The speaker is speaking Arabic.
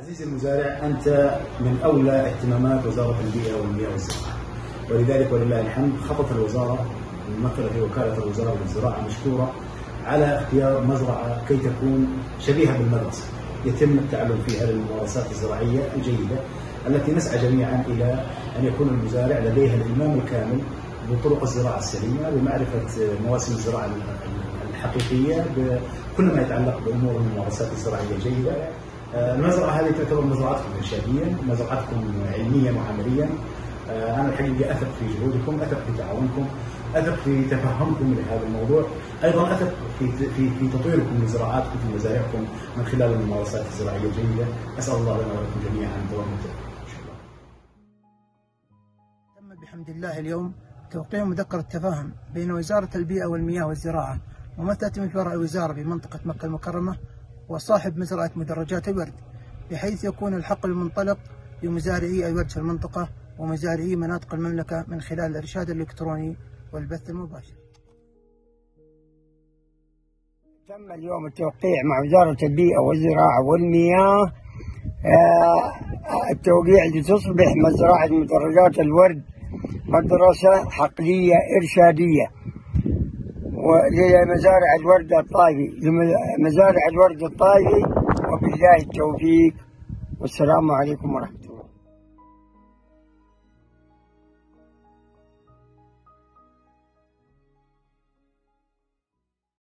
عزيزي المزارع أنت من أولى اهتمامات وزارة البيئة والمياه والزراعة. ولذلك ولله الحمد خطط الوزارة الممثلة في وكالة الوزارة للزراعة مشكورة على اختيار مزرعة كي تكون شبيهة بالمدرسة. يتم التعلم فيها للممارسات الزراعية الجيدة التي نسعى جميعا إلى أن يكون المزارع لديه الإلمام الكامل بطرق الزراعة السليمة بمعرفة مواسم الزراعة الحقيقية بكل ما يتعلق بأمور الممارسات الزراعية الجيدة. المزرعة هذه تعتبر مزرعتكم إرشاديا مزرعتكم علميا وعمليا. أنا الحقيقة أثق في جهودكم أثق في تعاونكم أثق في تفهمكم لهذا الموضوع. أيضا أثق في في في تطويركم لزراعاتكم في مزارعكم من خلال الممارسات الزراعية الجيدة. أسأل الله لنا ولكم جميعا دوام تم بحمد الله اليوم توقيع مذكرة تفاهم بين وزارة البيئة والمياه والزراعة ممثلة من فرع الوزارة في منطقة مكة المكرمة؟ وصاحب مزرعة مدرجات الورد بحيث يكون الحقل المنطلق لمزارعي الورد في المنطقة ومزارعي مناطق المملكة من خلال الإرشاد الإلكتروني والبث المباشر. تم اليوم التوقيع مع وزارة البيئة والزراعة والمياه التوقيع لتصبح مزرعة مدرجات الورد مدرسة حقلية إرشادية. ولمزارع الورد الطائفي لمزارع الورد الطائفي وبالله التوفيق والسلام عليكم ورحمة الله.